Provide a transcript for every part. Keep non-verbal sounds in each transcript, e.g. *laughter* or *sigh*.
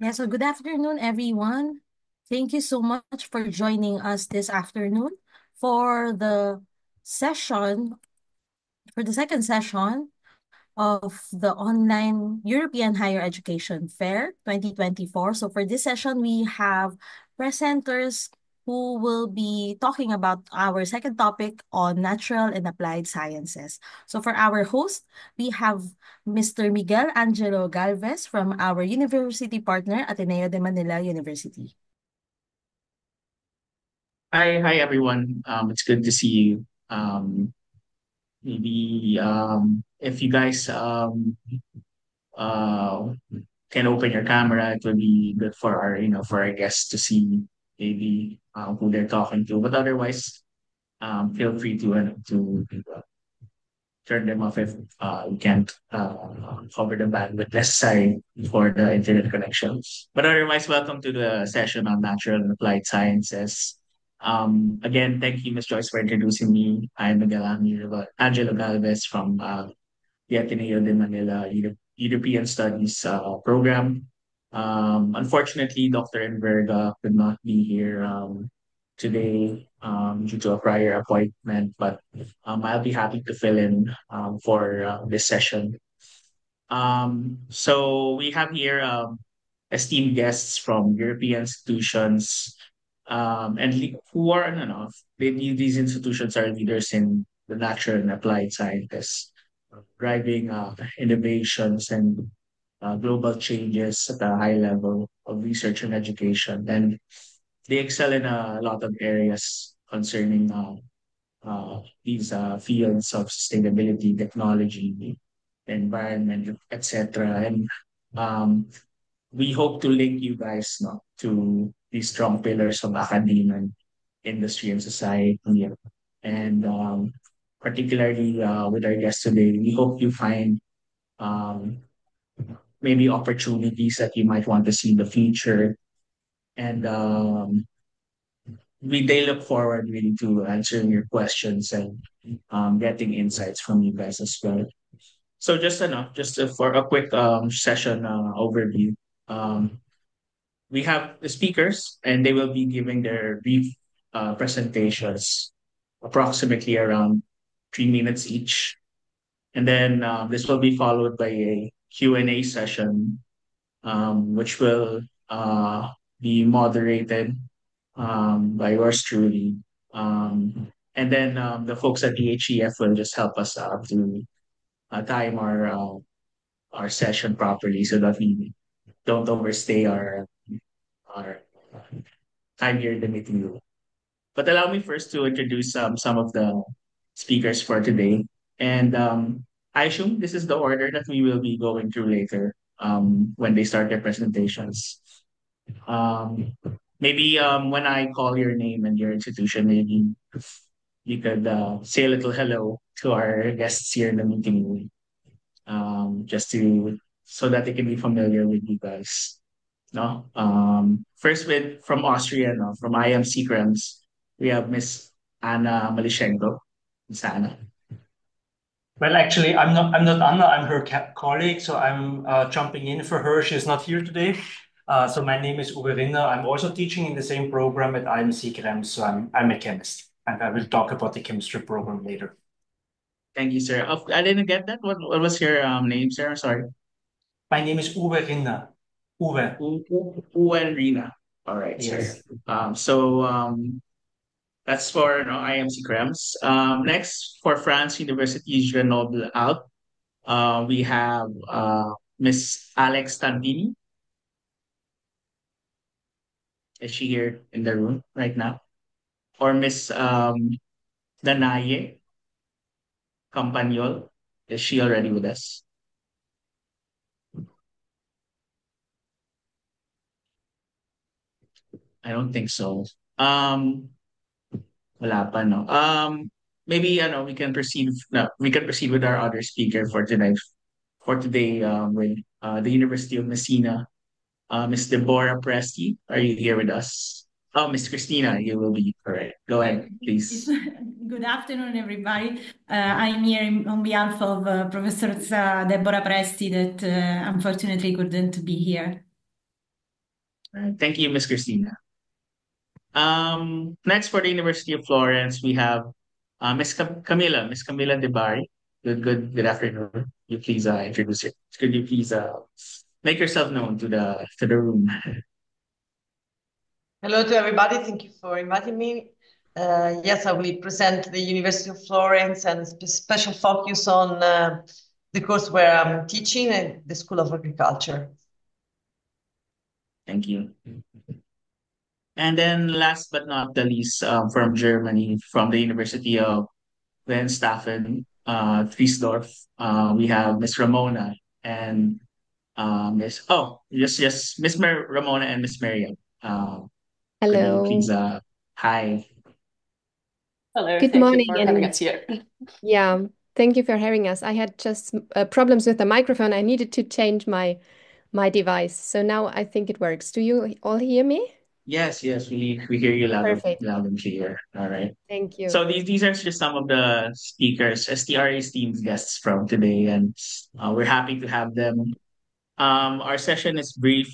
Yeah, so good afternoon, everyone. Thank you so much for joining us this afternoon for the session, for the second session of the online European Higher Education Fair 2024. So for this session, we have presenters who will be talking about our second topic on natural and applied sciences. So for our host, we have Mr. Miguel Angelo Galvez from our university partner, Ateneo de Manila University. Hi, hi everyone. Um, it's good to see you. Um, maybe um, if you guys um, uh, can open your camera, it would be good for our, you know, for our guests to see maybe uh, who they're talking to. But otherwise, um, feel free to uh, to uh, turn them off if uh, you can't uh, cover the bandwidth necessary for the internet connections. But otherwise, welcome to the session on natural and applied sciences. Um, again, thank you, Ms. Joyce, for introducing me. I'm Miguel Angelo Galvez from uh, the Ateneo de Manila Euro- European Studies uh, program. Um, unfortunately, Dr. Enverga could not be here um, today um, due to a prior appointment, but um, I'll be happy to fill in um, for uh, this session. Um, so we have here esteemed guests from European institutions and who are, no, they, these institutions are leaders in the natural and applied sciences driving uh, innovations and uh, global changes at a high level of research and education. And they excel in a lot of areas concerning uh, uh, these uh, fields of sustainability, technology, environment, etc. And um, we hope to link you guys no, to these strong pillars of academia and industry and society. And um, particularly uh, with our guest today, we hope you find um, maybe opportunities that you might want to see in the future. And um, we they look forward really to answering your questions and um, getting insights from you guys as well. So just enough, just for a quick um, session uh, overview. Um, we have the speakers, and they will be giving their brief uh, presentations, approximately around three minutes each. And then um, this will be followed by a Q&A session, um, which will uh, be moderated um, by yours truly. Um, and then um, the folks at the HEF will just help us uh, to uh, time our uh, our session properly so that we don't overstay our our time here in the meeting room. But allow me first to introduce um, some of the speakers for today. And um, I assume this is the order that we will be going through later um, when they start their presentations. Um, maybe um, when I call your name and your institution, maybe you could uh, say a little hello to our guests here in the meeting room, um, just to so that they can be familiar with you guys. No, um, first with from Austria, no, from IMC Krems, we have Miss Anna Malishenko. Miss Anna. Well, actually, I'm not. I'm not Anna. I'm her colleague, so I'm uh, jumping in for her. She's not here today. Uh, so my name is Uwe Rinner. I'm also teaching in the same program at IMC Krems. So I'm I'm a chemist, and I will talk about the chemistry program later. Thank you, sir. Oh, I didn't get that. What what was your um, name, sir? Sorry. My name is Uwe Rinner. Uwe. U- Uwe Rina. All right, Yes. sir. Um, so um, that's for IMC Krems. Um, next for France University Grenoble out, uh, we have uh, Miss Alex Tantini. Is she here in the room right now? Or Miss um, Danaye Campagnol. Is she already with us? I don't think so. Um, wala pa, no? Um, maybe, ano, we can proceed, no, we can proceed with our other speaker for tonight, for today, um, with uh, the University of Messina, uh, Miss Deborah Presti. Are you here with us? Oh, Miss Christina, you will be correct. Go ahead, please. *laughs* Good afternoon, everybody. Uh, I'm here on behalf of uh, Professor uh, Deborah Presti that uh, unfortunately couldn't be here. All right. Thank you, Ms. Christina. Um, next for the University of Florence, we have uh, Ms. Cam- Camilla, Ms. Camilla Di Bari. Good, good, good afternoon. You please uh, introduce it. Could you please uh, make yourself known to the to the room? Hello to everybody. Thank you for inviting me. Uh, yes, I will present the University of Florence and spe special focus on uh, the course where I'm teaching at the School of Agriculture. Thank you. And then last but not the least, um, from Germany, from the University of Weihenstephan, uh, Triesdorf, uh, we have Miss Ramona and uh, Miss, oh, yes, yes, Miss Mar Ramona and Miss Miriam. Uh, Hello. please, uh, hi. Hello, Good thank you morning for having and us here. *laughs* yeah, thank you for having us. I had just uh, problems with the microphone. I needed to change my my device. So now I think it works. Do you all hear me? Yes, yes, we we hear you loud and, Perfect. loud and clear. All right. Thank you. So these these are just some of the speakers, STRA's team's guests from today, and uh, we're happy to have them. Um, our session is brief,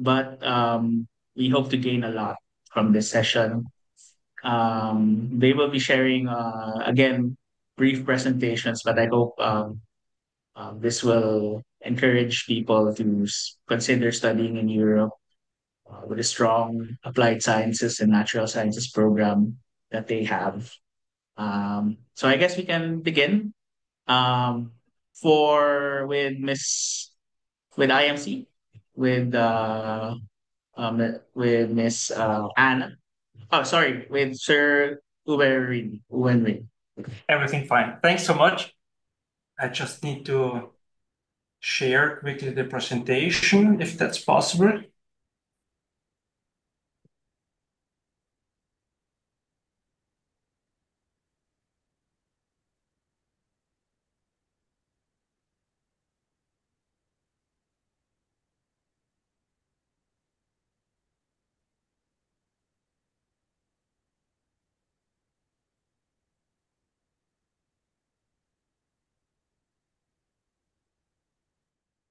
but um, we hope to gain a lot from this session. Um, they will be sharing uh, again brief presentations, but I hope um, um, this will encourage people to s- consider studying in Europe uh, with a strong applied sciences and natural sciences program that they have. Um, so I guess we can begin um, for with Miss with IMC with uh, um, with Miss uh, Anna. Oh, sorry, with Sir Uwen Uwen Everything fine. Thanks so much. I just need to share quickly the presentation, if that's possible.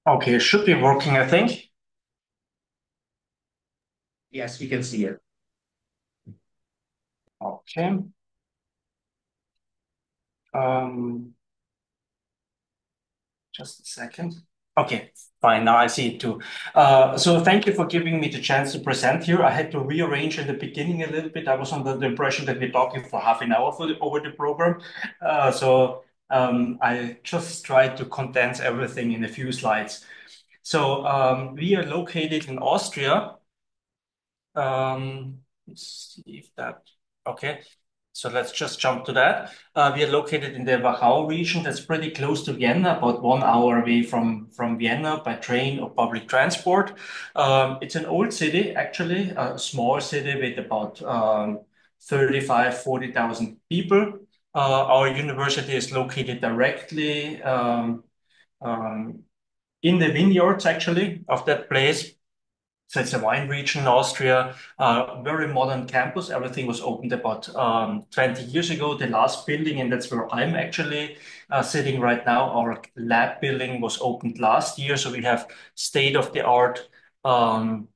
Okay, it should be working, I think. Yes, we can see it. Okay. Um, just a second. Okay, fine. Now I see it too. Uh, so thank you for giving me the chance to present here. I had to rearrange in the beginning a little bit. I was under the impression that we're talking for half an hour for the, over the program. Uh, so um, I just tried to condense everything in a few slides. So um, we are located in Austria. Um, let's see if that, okay. So let's just jump to that. Uh, we are located in the Wachau region. That's pretty close to Vienna, about one hour away from, from Vienna by train or public transport. Um, it's an old city, actually, a small city with about um, 35, 40,000 people. Uh, our university is located directly um, um, in the vineyards, actually, of that place. So it's a wine region in Austria, uh, very modern campus. Everything was opened about um, 20 years ago. The last building, and that's where I'm actually uh, sitting right now, our lab building was opened last year. So we have state-of-the-art um,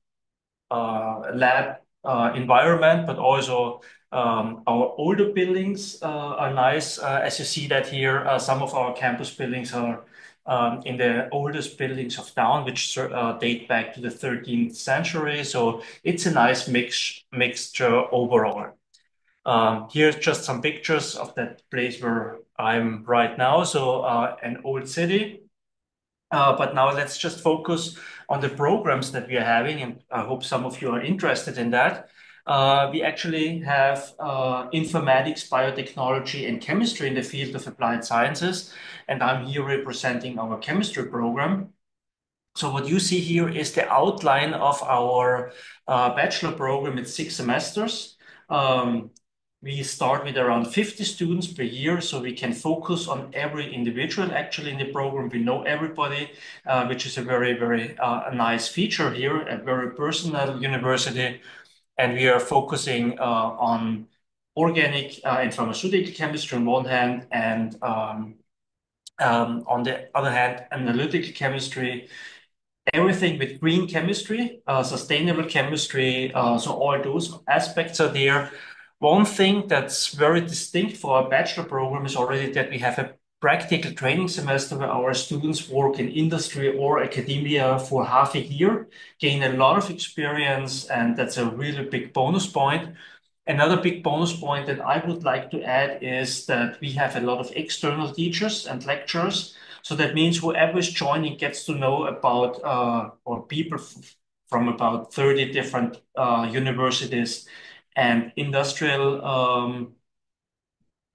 uh, lab uh, environment, but also um, our older buildings uh, are nice. Uh, as you see that here, uh, some of our campus buildings are um, in the oldest buildings of town, which uh, date back to the 13th century. So it's a nice mix mixture overall. Um, here's just some pictures of that place where I'm right now. So uh, an old city. Uh, but now let's just focus on the programs that we are having, and I hope some of you are interested in that. Uh, we actually have uh, informatics, biotechnology, and chemistry in the field of applied sciences, and I'm here representing our chemistry program. So what you see here is the outline of our uh, bachelor program. It's six semesters. Um, we start with around 50 students per year, so we can focus on every individual actually in the program. We know everybody, uh, which is a very, very uh, nice feature here, a very personal university. And we are focusing uh, on organic uh, and pharmaceutical chemistry on one hand, and um, um, on the other hand, analytical chemistry, everything with green chemistry, uh, sustainable chemistry. So all those aspects are there. One thing that's very distinct for our bachelor program is already that we have a practical training semester where our students work in industry or academia for half a year, gain a lot of experience, and that's a really big bonus point. Another big bonus point that I would like to add is that we have a lot of external teachers and lecturers. So that means whoever is joining gets to know about, uh, or people from about 30 different uh, universities and industrial um,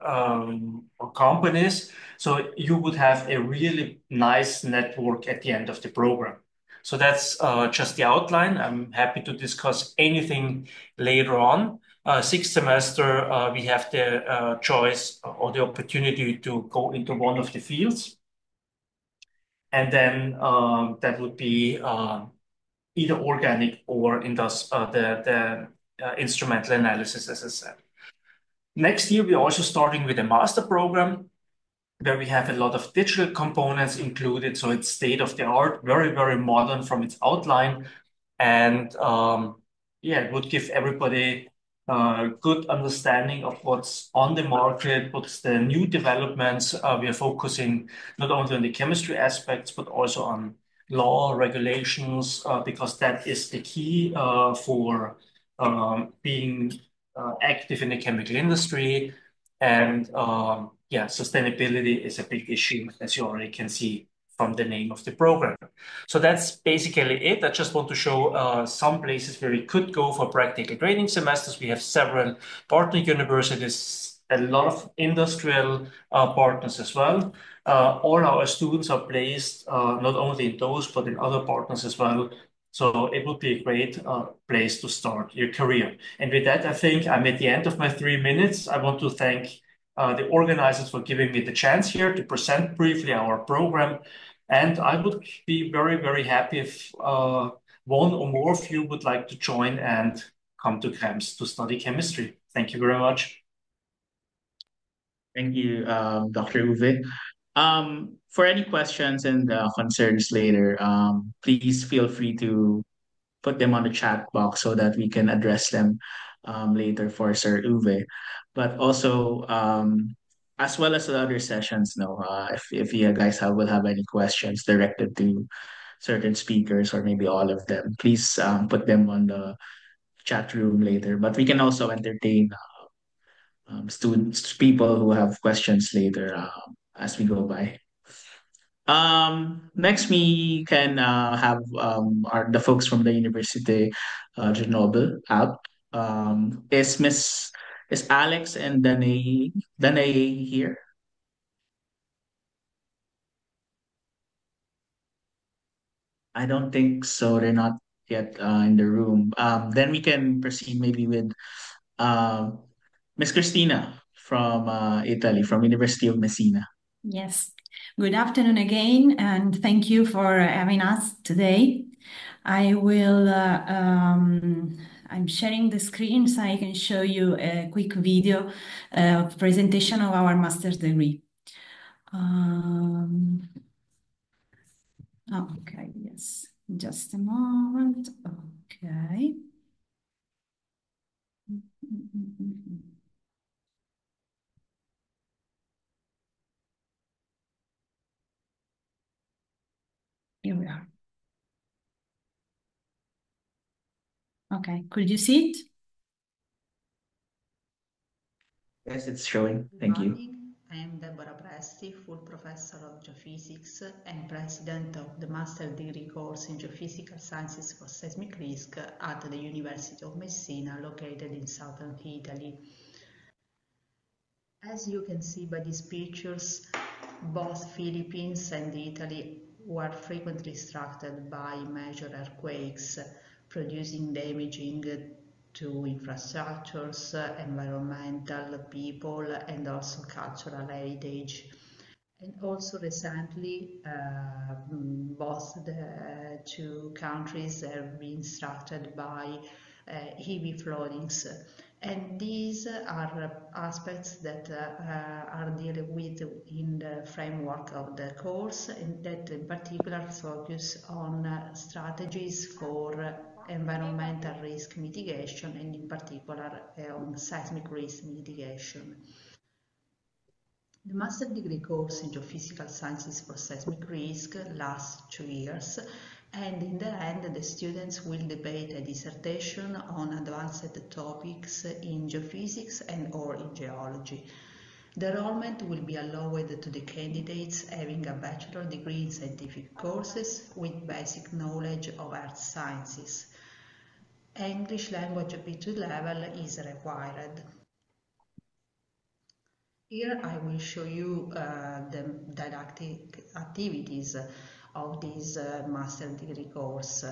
um, companies. So you would have a really nice network at the end of the program. So that's uh, just the outline. I'm happy to discuss anything later on. Uh, sixth semester, uh, we have the uh, choice or the opportunity to go into one of the fields. And then um, that would be um, either organic or indus- uh, the, the uh, instrumental analysis, as I said. Next year, we're also starting with a master program where we have a lot of digital components included. So it's state of the art, very, very modern from its outline. And um, yeah, it would give everybody a good understanding of what's on the market, what's the new developments. Uh, we are focusing not only on the chemistry aspects, but also on law, regulations, uh, because that is the key uh, for um, being uh, active in the chemical industry. And um, yeah, sustainability is a big issue, as you already can see from the name of the program. So that's basically it. I just want to show uh, some places where we could go for practical training semesters. We have several partner universities, a lot of industrial uh, partners as well. Uh, all our students are placed uh, not only in those, but in other partners as well. So it would be a great uh, place to start your career. And with that, I think I'm at the end of my three minutes. I want to thank uh, the organizers for giving me the chance here to present briefly our program. And I would be very, very happy if uh, one or more of you would like to join and come to Krems to study chemistry. Thank you very much. Thank you, um, Dr. Uwe. Um, for any questions and uh, concerns later, um, please feel free to put them on the chat box so that we can address them um, later for Sir Uwe. But also, um, as well as the other sessions, no, uh, if, if you guys have, will have any questions directed to certain speakers or maybe all of them, please um, put them on the chat room later. But we can also entertain uh, um, students, people who have questions later uh, as we go by. Um, next we can uh, have um, our the folks from the University uh, Grenoble out. Um, is Miss is Alex and Danae Danae here? I don't think so. They're not yet uh, in the room. Um, then we can proceed maybe with uh, Miss Christina from uh, Italy, from University of Messina. Yes. Good afternoon again, and thank you for having us today. I will, uh, um, I'm sharing the screen so I can show you a quick video uh, presentation of our master's degree. Um, okay, yes, just a moment. Okay. Here we are. Okay, could you see it? Yes, it's showing. Thank you. I am Deborah Presti, full professor of geophysics and president of the master degree course in geophysical sciences for seismic risk at the University of Messina, located in southern Italy. As you can see by these pictures, both Philippines and Italy were frequently struck by major earthquakes, producing damaging to infrastructures, environmental, people, and also cultural heritage. And also recently, uh, both the two countries have been struck by uh, heavy floodings And these are aspects that uh, are dealt with in the framework of the course, and that in particular focus on uh, strategies for environmental risk mitigation and in particular uh, on seismic risk mitigation. The master degree course in geophysical sciences for seismic risk lasts two years and in the end the students will debate a dissertation on advanced topics in geophysics and or in geology. The enrollment will be allowed to the candidates having a bachelor degree in scientific courses with basic knowledge of earth sciences. English language B2 level is required. Here I will show you uh, the didactic activities of this uh, master degree course.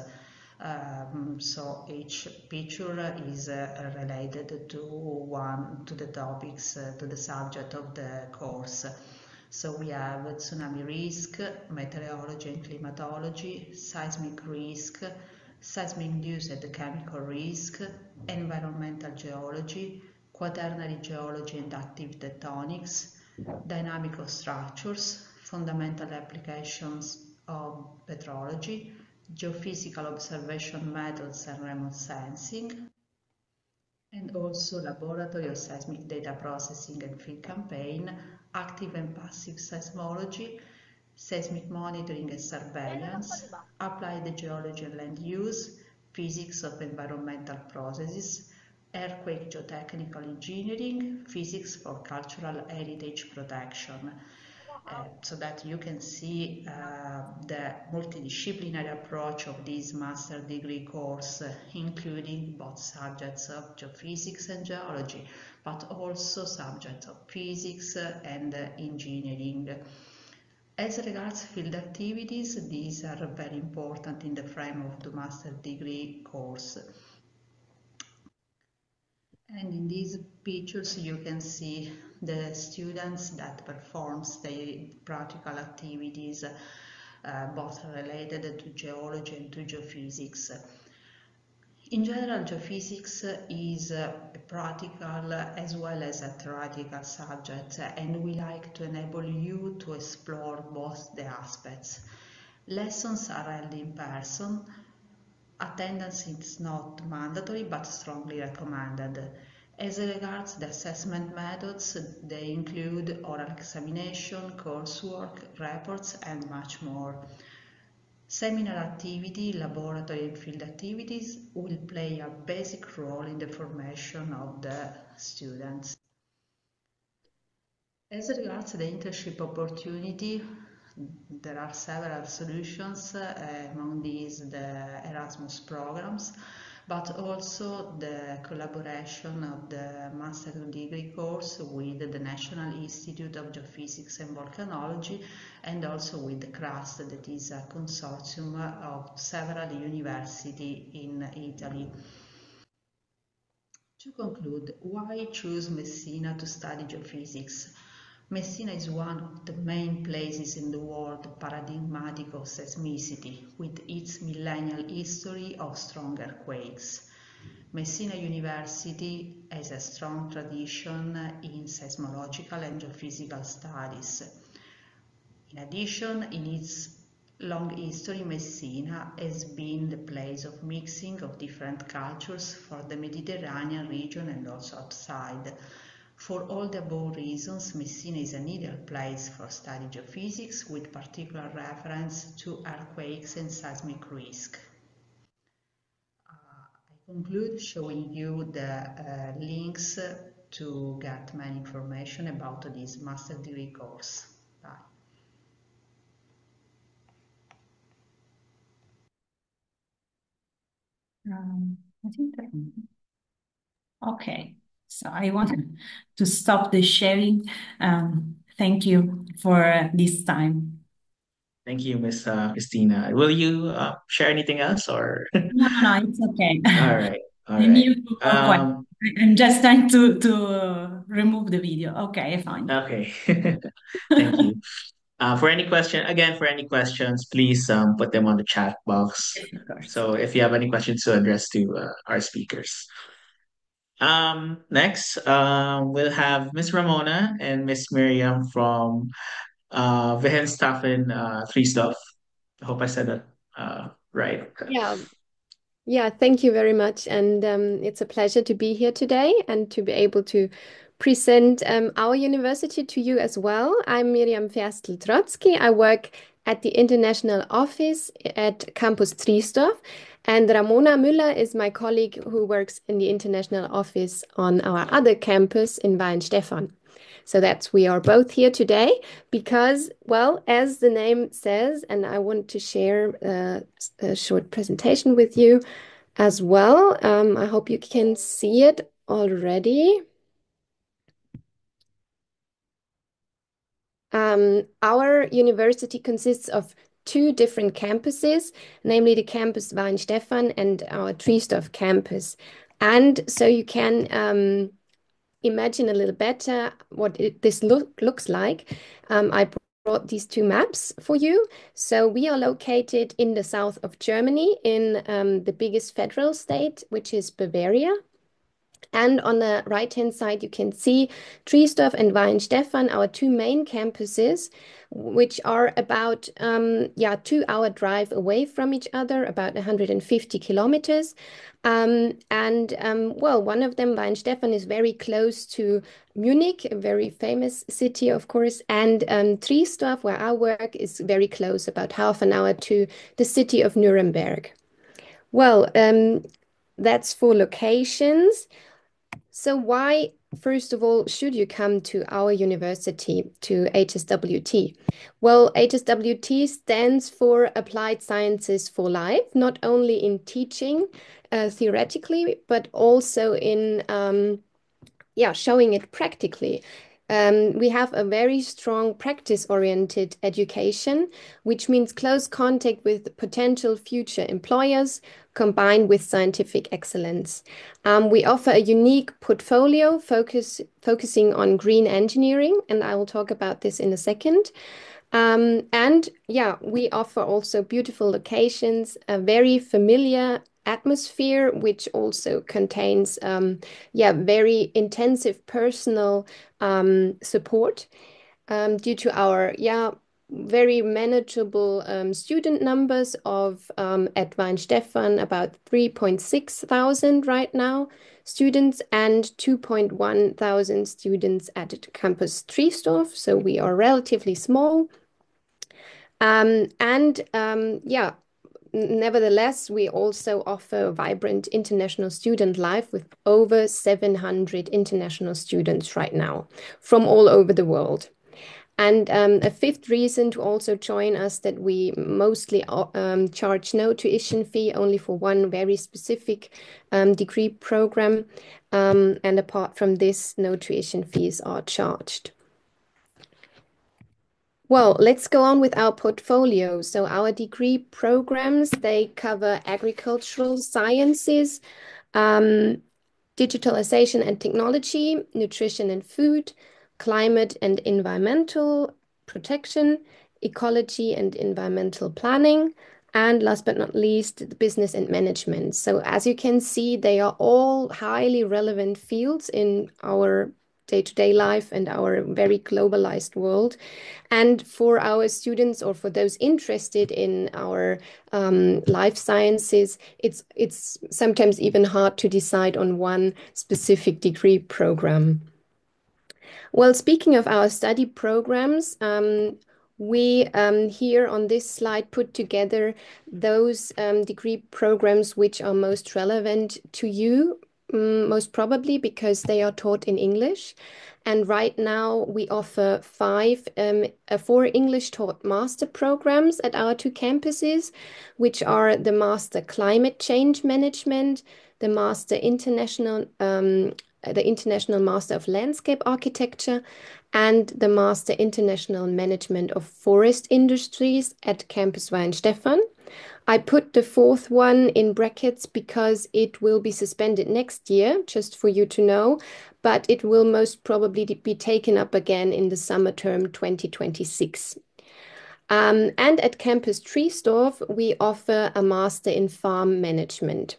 Um, so each picture is uh, related to one to the topics uh, to the subject of the course. So we have tsunami risk, meteorology and climatology, seismic risk, seismic-induced chemical risk, environmental geology, quaternary geology and active tectonics, dynamic of structures, fundamental applications of petrology, geophysical observation methods and remote sensing, and also laboratory of seismic data processing and field campaign, active and passive seismology, seismic monitoring and surveillance, applied geology and land use, physics of environmental processes, earthquake geotechnical engineering, physics for cultural heritage protection, uh, so that you can see uh, the multidisciplinary approach of this master degree course, uh, including both subjects of geophysics and geology, but also subjects of physics and engineering. As regards field activities, these are very important in the frame of the master degree course. And in these pictures you can see the students that performs the practical activities uh, both related to geology and to geophysics. In general, geophysics is a practical as well as a theoretical subject and we like to enable you to explore both the aspects. Lessons are held in person Attendance is not mandatory but strongly recommended. As regards the assessment methods, they include oral examination, coursework, reports and much more. Seminar activity, laboratory and field activities will play a basic role in the formation of the students. As regards the internship opportunity, there are several solutions, uh, among these the Erasmus programs, but also the collaboration of the master degree course with the National Institute of Geophysics and Volcanology and also with the CRUST that is a consortium of several universities in Italy. To conclude, why choose Messina to study geophysics? Messina is one of the main places in the world paradigmatic of seismicity, with its millennial history of strong earthquakes. Messina University has a strong tradition in seismological and geophysical studies. In addition, in its long history, Messina has been the place of mixing of different cultures for the Mediterranean region and also outside. For all the above reasons, Messina is an ideal place for study geophysics with particular reference to earthquakes and seismic risk. Uh, I conclude showing you the uh, links to get more information about this master degree course. Bye. Um, okay. So I want to stop the sharing. Um, thank you for this time. Thank you, Miss uh, Christina. Will you uh, share anything else or? *laughs* no, no, it's okay. All right. All right. Um, I'm just trying to to remove the video. Okay, fine. Okay. *laughs* Thank you. Uh, for any question, again, for any questions, please um, put them on the chat box. So if you have any questions to address to uh, our speakers. Um, next, um, we'll have Miss Ramona and Miss Miriam from uh, Wilhelmshaven uh, Three Stuff. I hope I said that uh, right. Yeah. Yeah, thank you very much. And um, it's a pleasure to be here today and to be able to present um, our university to you as well. I'm Miriam Ferstl-Trotzky. I work at the international office at Campus Triesdorf. And Ramona Müller is my colleague who works in the international office on our other campus in Weihenstephan. So that's we are both here today because, well, as the name says, and I want to share uh, a short presentation with you as well. Um, I hope you can see it already. Um, our university consists of two different campuses, namely the campus Weihenstephan and our Triesdorf campus. And so you can um, imagine a little better what it, this look, looks like, um, I brought these two maps for you. So we are located in the south of Germany in um, the biggest federal state, which is Bavaria. And on the right-hand side, you can see Triesdorf and Weihenstephan, our two main campuses, which are about um, yeah two-hour drive away from each other, about 150 kilometers. Um, and um, well, one of them, Weihenstephan, is very close to Munich, a very famous city, of course, and um, Triesdorf, where I work, is very close, about half an hour to the city of Nuremberg. Well, um, that's for locations. So why, first of all, should you come to our university, to HSWT? Well, HSWT stands for Applied Sciences for Life, not only in teaching uh, theoretically, but also in um, yeah, showing it practically. Um, we have a very strong practice-oriented education, which means close contact with potential future employers combined with scientific excellence. Um, we offer a unique portfolio focus, focusing on green engineering, and I will talk about this in a second. Um, and yeah, we offer also beautiful locations, a very familiar atmosphere, which also contains, um, yeah, very intensive personal um, support um, due to our, yeah, very manageable um, student numbers of um, at Weihenstephan, about 3.6 thousand right now students and 2.1 thousand students at campus Triesdorf. So we are relatively small. Um, and yeah, nevertheless, we also offer vibrant international student life with over 700 international students right now from all over the world. And um, a fifth reason to also join us that we mostly um, charge no tuition fee only for one very specific um, degree program. Um, and apart from this, no tuition fees are charged. Well, let's go on with our portfolio. So our degree programs, they cover agricultural sciences, um, digitalization and technology, nutrition and food, climate and environmental protection, ecology and environmental planning, and last but not least, business and management. So as you can see, they are all highly relevant fields in our day-to-day life and our very globalized world. And for our students or for those interested in our um, life sciences, it's it's sometimes even hard to decide on one specific degree program. Well, speaking of our study programs, um, we um, here on this slide put together those um, degree programs which are most relevant to you most probably because they are taught in English. And right now we offer five, um, uh, four English taught master programs at our two campuses, which are the Master Climate Change Management, the Master International, um, the International Master of Landscape Architecture, and the Master International Management of Forest Industries at Campus Weihenstephan. I put the fourth one in brackets because it will be suspended next year, just for you to know, but it will most probably be taken up again in the summer term 2026. Um, and at Campus Triesdorf, we offer a master in farm management.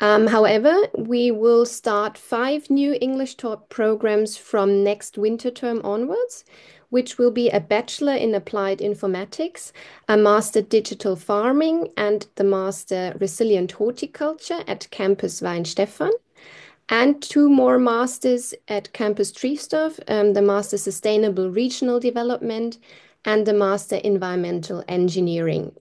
Um, however, we will start five new English taught programs from next winter term onwards, which will be a Bachelor in Applied Informatics, a Master Digital Farming, and the Master Resilient Horticulture at Campus Weihenstephan, and two more Masters at Campus Triesdorf, um, the Master Sustainable Regional Development and the Master Environmental Engineering.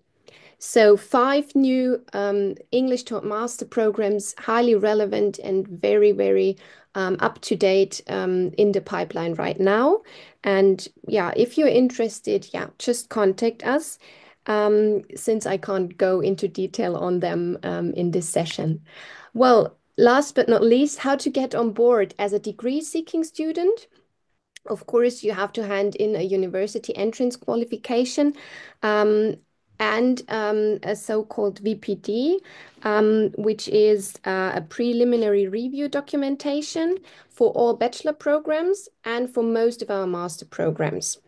So five new um, English taught master programs, highly relevant and very, very up to date um, in the pipeline right now. And yeah, if you're interested, yeah, just contact us um, since I can't go into detail on them um, in this session. Well, last but not least, how to get on board as a degree seeking student. Of course, you have to hand in a university entrance qualification. And um, a so-called VPD, um, which is uh, a preliminary review documentation for all bachelor programs and for most of our master programs.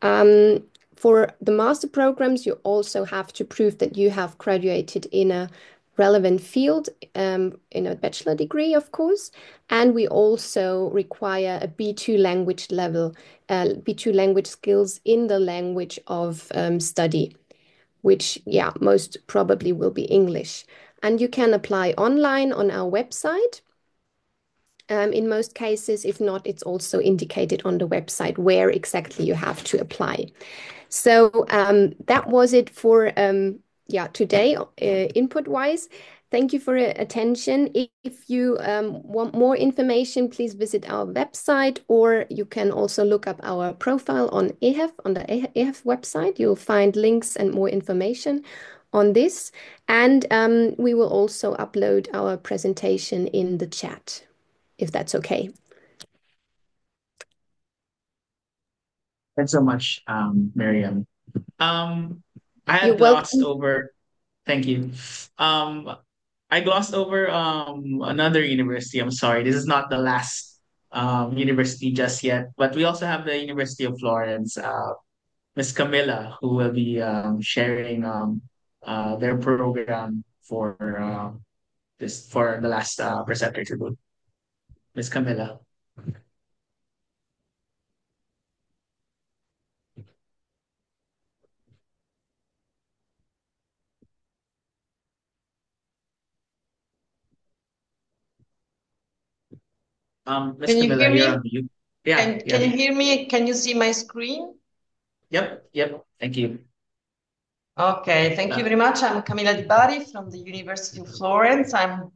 Um, for the master programs, you also have to prove that you have graduated in a relevant field in a bachelor degree, of course. And we also require a B2 language level, uh, B2 language skills in the language of study which, yeah, most probably will be English. And you can apply online on our website. Um, in most cases, if not, it's also indicated on the website where exactly you have to apply. So um, that was it for um, yeah today, uh, input-wise. Thank you for your attention. If you um, want more information, please visit our website, or you can also look up our profile on EHEF, on the EHEF website. You'll find links and more information on this. And um, we will also upload our presentation in the chat, if that's okay. Thanks so much, um, Miriam. Um, I had glossed over. Thank you. Um, I glossed over um another university. I'm sorry, this is not the last um university just yet, but we also have the University of Florence. Uh, Miss Camilla, who will be um, sharing um uh their program for uh, this for the last uh, do. Miss Camilla. Um, Ms. Can you Camilla, hear me? mute. Yeah, Can, yeah. can you hear me? Can you see my screen? Yep, yep. Thank you. Okay, thank you very much. I'm Camilla Di Bari from the University of Florence. I'm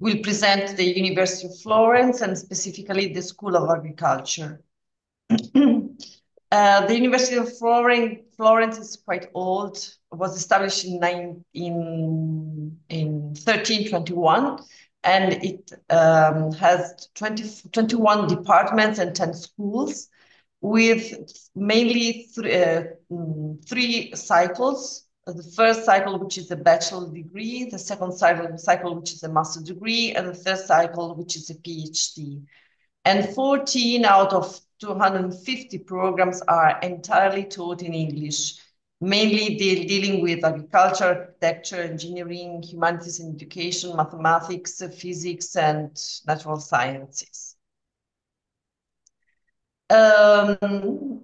will present the University of Florence and specifically the School of Agriculture. *clears throat* uh, the University of Florence, Florence is quite old. It was established in, nine, in, in 1321 and it um, has 20, 21 departments and 10 schools with mainly th uh, mm, three cycles. The first cycle, which is a bachelor degree, the second cycle, cycle, which is a master degree, and the third cycle, which is a PhD. And 14 out of 250 programs are entirely taught in English mainly deal, dealing with agriculture, architecture, engineering, humanities and education, mathematics, physics, and natural sciences. Um,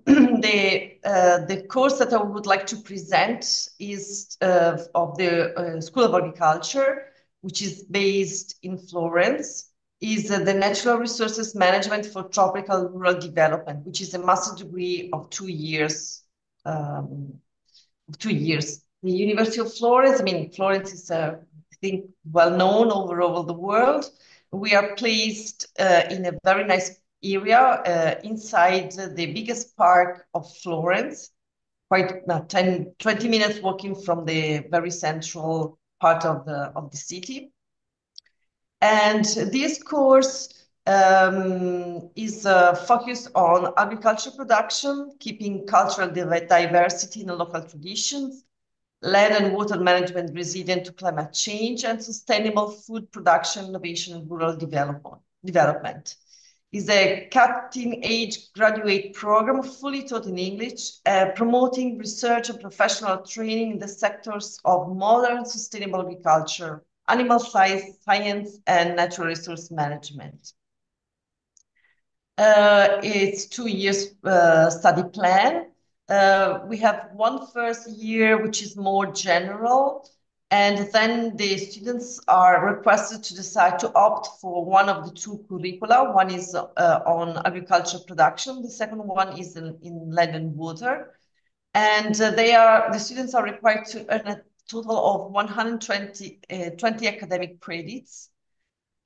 *clears throat* the uh, the course that I would like to present is uh, of the uh, School of Agriculture, which is based in Florence, is uh, the Natural Resources Management for Tropical Rural Development, which is a master degree of two years um, two years. The University of Florence, I mean, Florence is, uh, I think, well known over all the world. We are placed uh, in a very nice area uh, inside the biggest park of Florence, quite uh, 10, 20 minutes walking from the very central part of the, of the city. And this course um, is uh, focused on agriculture production, keeping cultural diversity in the local traditions, land and water management resilient to climate change, and sustainable food production, innovation, and rural development. Is a cutting-edge graduate program fully taught in English, uh, promoting research and professional training in the sectors of modern sustainable agriculture, animal science, science, and natural resource management. Uh, it's two years uh, study plan. Uh, we have one first year, which is more general, and then the students are requested to decide to opt for one of the two curricula. One is uh, on agriculture production. The second one is in, in land and water. And uh, they are the students are required to earn a total of 120 uh, 20 academic credits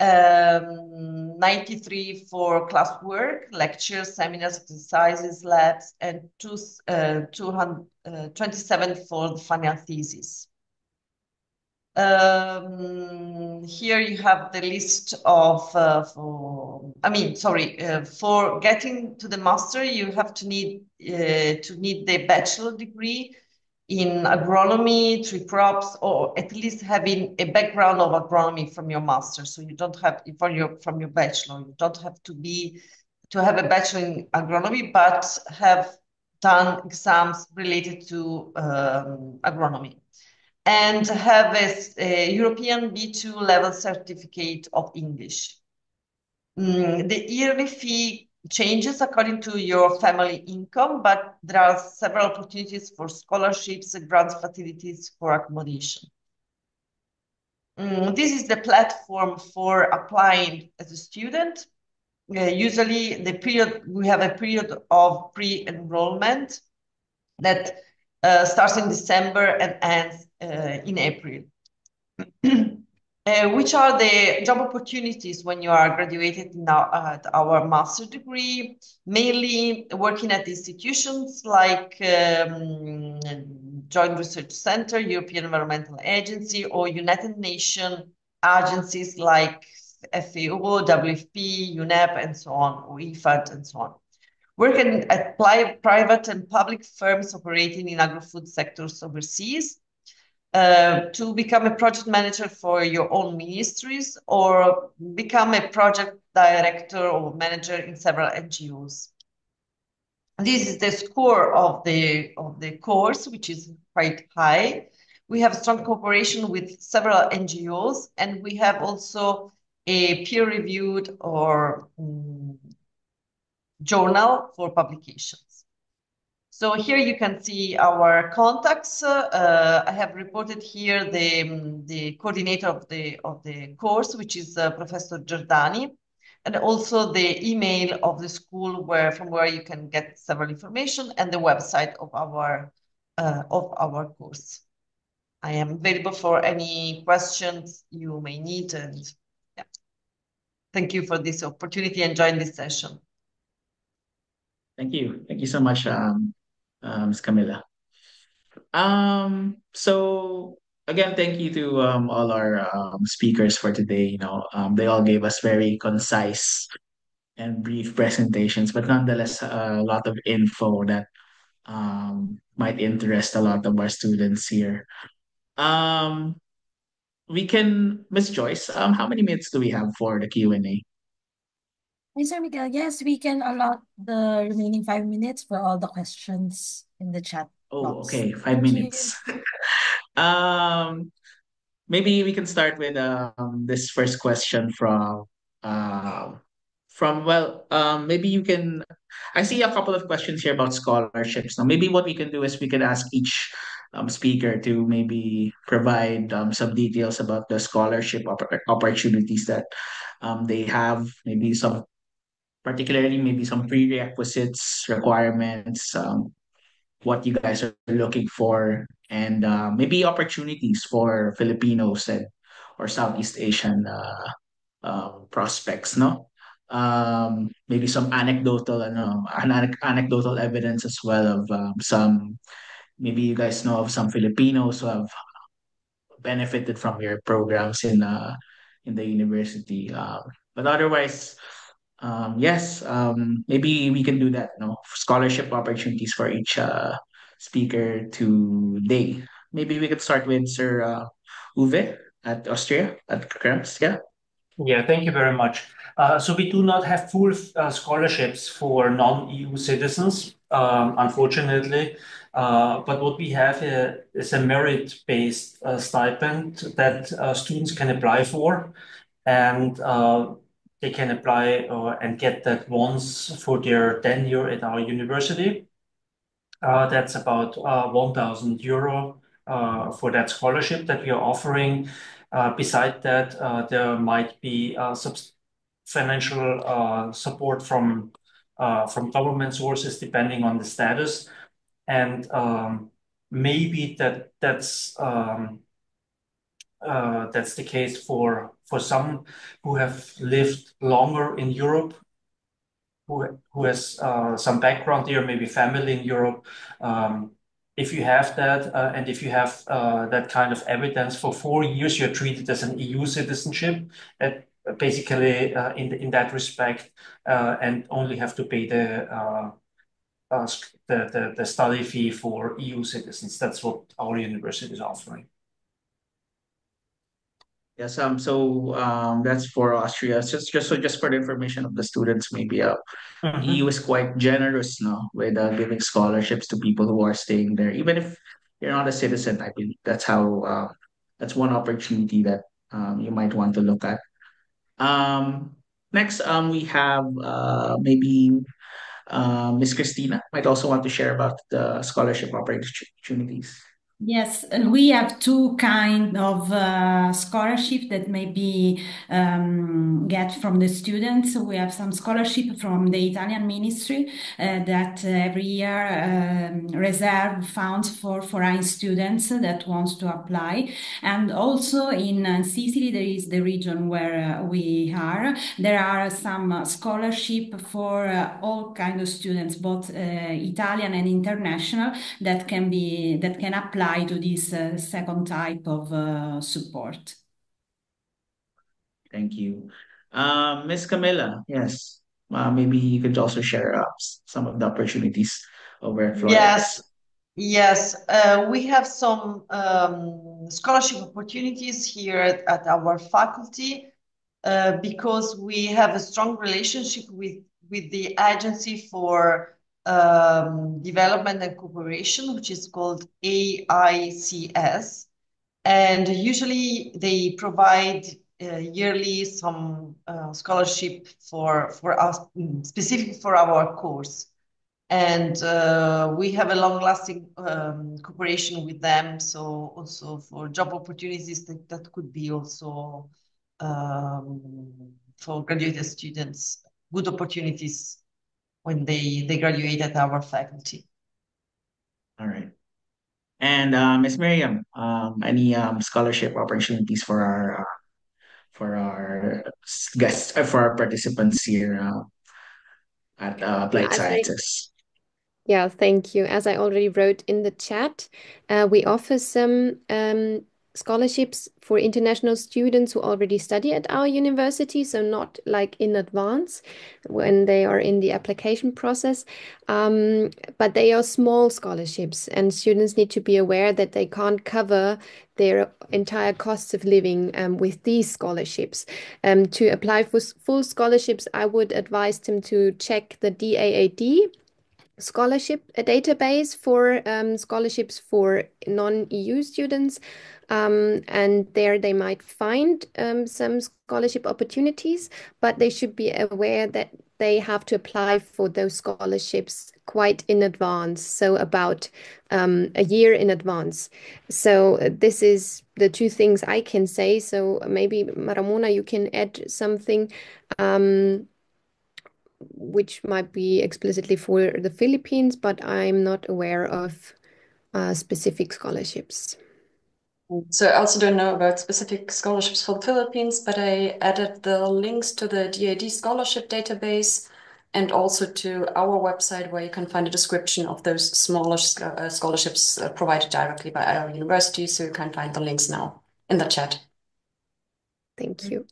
um, 93 for classwork, lectures, seminars, exercises, labs, and two, uh, 227 uh, for the final thesis. Um, here you have the list of, uh, for, I mean, sorry, uh, for getting to the master, you have to need, uh, to need the bachelor degree in agronomy, tree crops, or at least having a background of agronomy from your master. So you don't have from your from your bachelor. You don't have to be to have a bachelor in agronomy, but have done exams related to um, agronomy and have a, a, European B2 level certificate of English. Mm, the yearly fee changes according to your family income, but there are several opportunities for scholarships, and grants, facilities for accommodation. Mm, this is the platform for applying as a student. Uh, usually the period, we have a period of pre-enrollment that uh, starts in December and ends uh, in April. *clears throat* Uh, which are the job opportunities when you are graduated now at our master degree? Mainly working at institutions like um, Joint Research Center, European Environmental Agency, or United Nations agencies like FAO, WFP, UNEP, and so on, or IFAD, and so on. Working at private and public firms operating in agri-food sectors overseas, uh, to become a project manager for your own ministries or become a project director or manager in several NGOs. This is the score of the, of the course, which is quite high. We have strong cooperation with several NGOs, and we have also a peer-reviewed or um, journal for publications. So here you can see our contacts. Uh, I have reported here the, the coordinator of the, of the course, which is uh, Professor Giordani, and also the email of the school where from where you can get several information and the website of our, uh, of our course. I am available for any questions you may need and yeah. Thank you for this opportunity and join this session. Thank you. Thank you so much, um, uh, Ms. Camilla. Um, so again, thank you to um, all our um, speakers for today. You know, um, they all gave us very concise and brief presentations, but nonetheless, a lot of info that um, might interest a lot of our students here. Um, we can, Miss Joyce, um, how many minutes do we have for the Q&A? Hi, Sir Miguel. Yes, we can allot the remaining five minutes for all the questions in the chat Oh, box. okay, five Thank minutes. *laughs* um, maybe we can start with um this first question from uh, from well um maybe you can I see a couple of questions here about scholarships. Now maybe what we can do is we can ask each um, speaker to maybe provide um, some details about the scholarship opp- opportunities that um, they have, maybe some particularly maybe some prerequisites, requirements, um, what you guys are looking for, and uh, maybe opportunities for Filipinos and or Southeast Asian uh, um, prospects, no? Um, maybe some anecdotal, ano, an- anecdotal evidence as well of um, some. Maybe you guys know of some Filipinos who have benefited from your programs in uh, in the university. Uh, but otherwise, um, yes, um, maybe we can do that. No scholarship opportunities for each uh, speaker today. Maybe we could start with Sir uh, Uwe at Austria at Krems. Yeah. Yeah, thank you very much. Uh, so we do not have full uh, scholarships for non-EU citizens, um, unfortunately. Uh, but what we have uh, is a merit-based uh, stipend that uh, students can apply for, and they can apply and get that once for their tenure at our university. that's about 1,000 euro for that scholarship that we are offering. Uh, beside that, uh, there might be uh, financial support from from government sources depending on the status, and um, maybe that that's um, that's the case for for some who have lived longer in Europe who, who has uh, some background there, maybe family in Europe. Um, if you have that, uh, and if you have uh, that kind of evidence for four years, you're treated as an EU citizenship, at, basically uh, in, the, in that respect, uh, and only have to pay the, uh, the, the, the study fee for EU citizens. That's what our university is offering. Yes, um, so um, that's for Austria. Just, just so, just for the information of the students, maybe uh, mm-hmm. EU is quite generous now with uh, giving scholarships to people who are staying there, even if you're not a citizen. I believe that's how uh, that's one opportunity that um, you might want to look at. Um, next, um, we have uh, maybe uh, Miss Christina might also want to share about the scholarship opportunities. Yes, we have two kind of uh, scholarship that maybe um, get from the students. We have some scholarship from the Italian ministry uh, that every year um, reserve funds for foreign students that wants to apply. And also in uh, Sicily, there is the region where uh, we are. There are some scholarship for uh, all kind of students, both Italian and international, that can be that can apply apply to this uh, second type of uh, support. Thank you. Um, Ms. Camilla, yes, uh, maybe you could also share uh, some of the opportunities over at Florence. Yes, yes. Uh, we have some um, scholarship opportunities here at, at our faculty uh, because we have a strong relationship with, with the Agency for um, development and cooperation, which is called AICS. And usually they provide uh, yearly some uh, scholarship for, for us, specific for our course. And uh, we have a long lasting um, cooperation with them. So also for job opportunities that, that could be also um, for graduate students, good opportunities when they they graduate at our faculty. All right. And uh, Ms. Miriam, um, any um, scholarship opportunities for our uh, for our guests uh, for our participants here uh, at uh, Applied Sciences? yeah, thank you. As I already wrote in the chat, uh, we offer some um, scholarships for international students who already study at our university, so not like in advance when they are in the application process, um, but they are small scholarships, and students need to be aware that they can't cover their entire costs of living um, with these scholarships. Um, to apply for full scholarships, I would advise them to check the DAAD scholarship a database for um, scholarships for non-EU students um, and there they might find um, some scholarship opportunities but they should be aware that they have to apply for those scholarships quite in advance. So about um, a year in advance. So uh, this is the two things I can say. So maybe Ramona you can add something um, which might be explicitly for the Philippines, but I'm not aware of uh, specific scholarships. So I also don't know about specific scholarships for the Philippines, but I added the links to the DAAD scholarship database and also to our website where you can find a description of those smaller uh, scholarships uh, provided directly by our university. So you can find the links now in the chat. Thank you.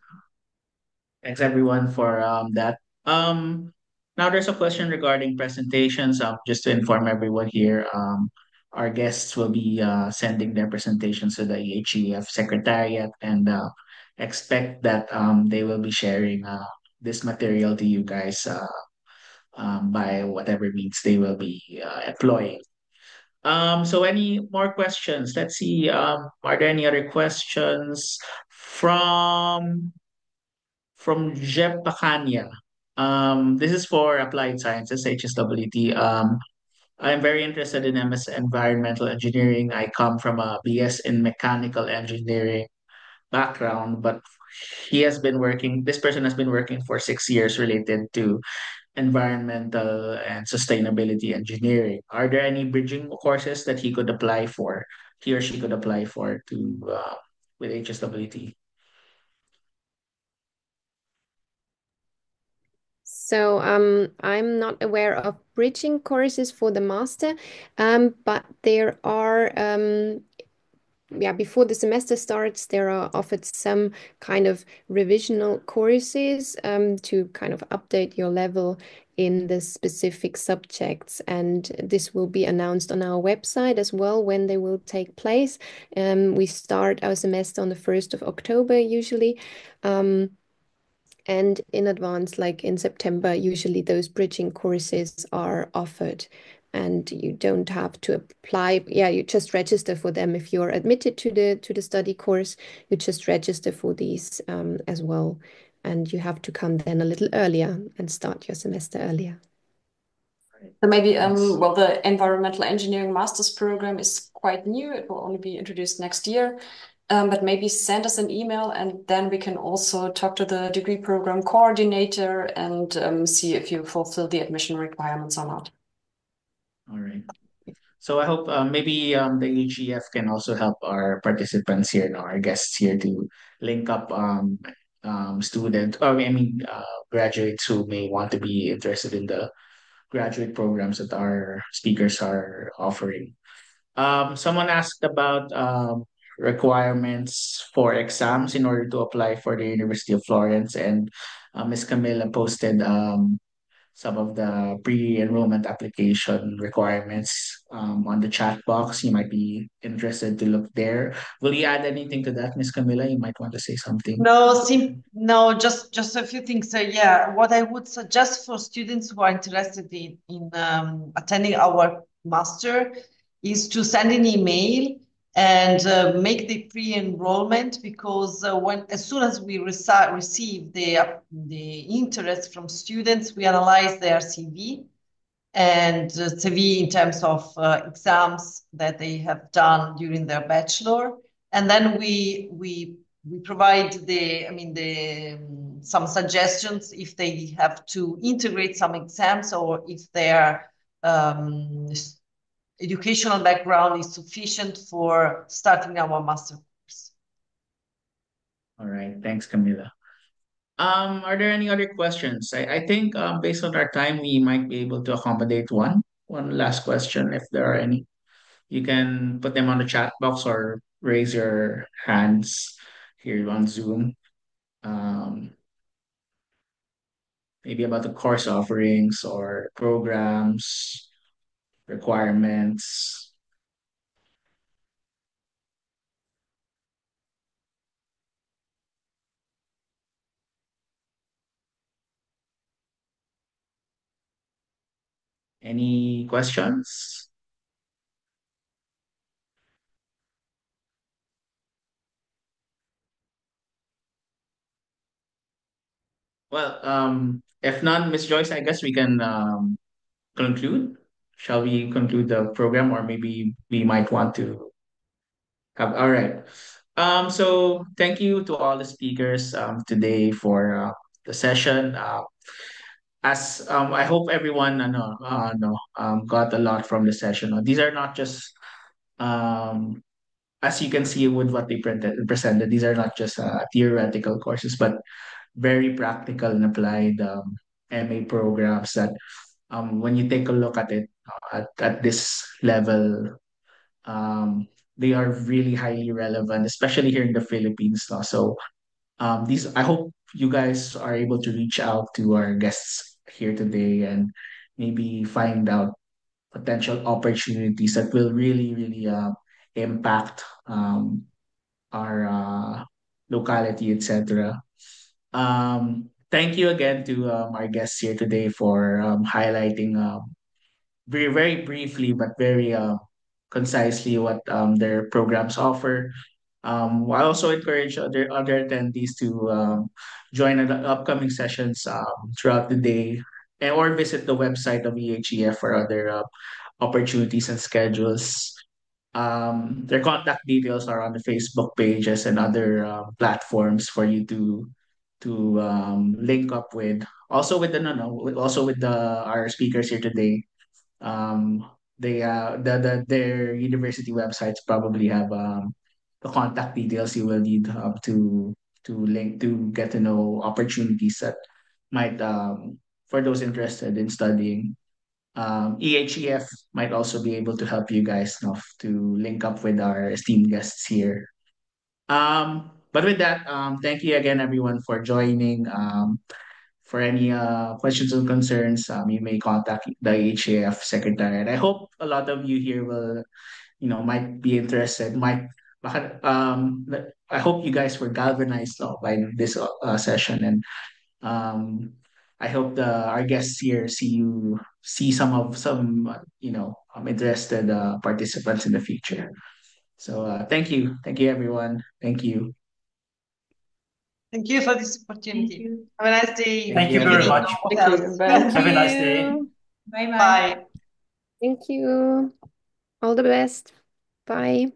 Thanks everyone for um, that. Um, now there's a question regarding presentations. Um, just to inform everyone here, um, our guests will be uh, sending their presentations to the EHEF Secretariat, and uh, expect that um, they will be sharing uh, this material to you guys uh, um, by whatever means they will be uh, employing. Um, so any more questions? Let's see. Um, are there any other questions from from Jeb Pacania? Um, this is for applied sciences, HSWT. I'm very interested in MS Environmental Engineering. I come from a BS in Mechanical Engineering background, but he has been working, this person has been working for six years related to environmental and sustainability engineering. Are there any bridging courses that he could apply for, he or she could apply for to uh, with HSWT? So um, I'm not aware of bridging courses for the master, um, but there are um, yeah, before the semester starts, there are offered some kind of revisional courses um, to kind of update your level in the specific subjects. And this will be announced on our website as well when they will take place. Um, we start our semester on the 1st of October usually. Um, and in advance, like in September, usually those bridging courses are offered and you don't have to apply. Yeah, you just register for them if you're admitted to the to the study course. You just register for these um, as well, and you have to come then a little earlier and start your semester earlier. So maybe um, well, the environmental engineering master's program is quite new. It will only be introduced next year. Um, but maybe send us an email and then we can also talk to the degree program coordinator and um, see if you fulfill the admission requirements or not. All right. So I hope uh, maybe um, the UGF can also help our participants here, no, our guests here to link up um, um, students, or I mean uh, graduates who may want to be interested in the graduate programs that our speakers are offering. Um, someone asked about um, requirements for exams in order to apply for the University of Florence, and uh, Ms. Camilla posted um, some of the pre-enrollment application requirements um, on the chat box. You might be interested to look there. Will you add anything to that, Miss Camilla? You might want to say something. No, sim no, just just a few things. So yeah, what I would suggest for students who are interested in in um, attending our master is to send an email and uh, make the pre-enrollment because uh, when as soon as we rec- receive the uh, the interest from students, we analyze their CV and uh, CV in terms of uh, exams that they have done during their bachelor, and then we we we provide the I mean the um, some suggestions if they have to integrate some exams or if their um, educational background is sufficient for starting our master course. All right, thanks, Camilla. Um, are there any other questions? I, I think um, based on our time, we might be able to accommodate one. One last question, if there are any. You can put them on the chat box or raise your hands here on Zoom. Um, maybe about the course offerings or programs, requirements. Any questions? Well, um, if none, Miss Joyce, I guess we can um, conclude. Shall we conclude the program, or maybe we might want to have? All right. Um, so thank you to all the speakers um, today for uh, the session. Uh, as um, I hope everyone ano, uh, no, um, got a lot from the session. These are not just um, as you can see with what they printed, presented. These are not just uh, theoretical courses, but very practical and applied um, MA programs that um, when you take a look at it uh, at, at this level, um, they are really highly relevant, especially here in the Philippines. So um, these, I hope you guys are able to reach out to our guests here today and maybe find out potential opportunities that will really, really uh, impact um, our uh, locality, etc. Um, thank you again to um, our guests here today for um, highlighting um, very very briefly but very uh, concisely what um, their programs offer. Um, I also encourage other other attendees to um, join the upcoming sessions um, throughout the day, and or visit the website of EHEF for other uh, opportunities and schedules. Um, their contact details are on the Facebook pages and other uh, platforms for you to to um, link up with. Also with the no, no, also with the our speakers here today. Um, they uh the, the their university websites probably have um the contact details you will need um, to to link to get to know opportunities that might um for those interested in studying um, EHEF might also be able to help you guys know, to link up with our esteemed guests here. Um, but with that, um, thank you again, everyone, for joining. Um, for any uh, questions or concerns, um, you may contact the EHEF secretariat. I hope a lot of you here will, you know, might be interested. Might um, I hope you guys were galvanized uh, by this uh, session and um, I hope the our guests here see you see some of some you know um, interested uh, participants in the future. So uh, thank you, thank you everyone, thank you. Thank you for this opportunity. Have a nice day. Thank you very much. Thank you. Bye. Have a nice day. Bye bye. Bye. Thank you. All the best. Bye.